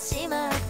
しまった